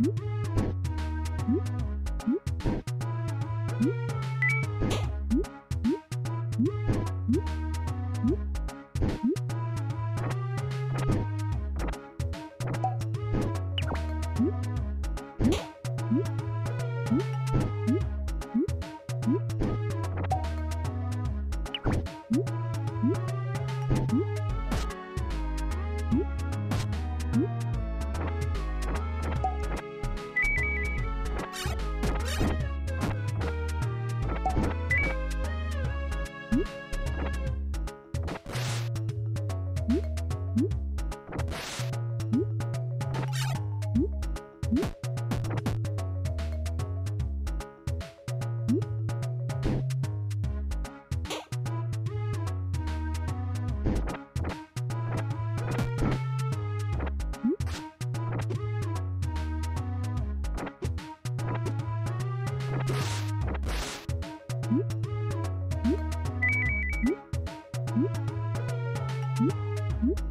Mm-hmm. Mm-hmm. Mm-hmm.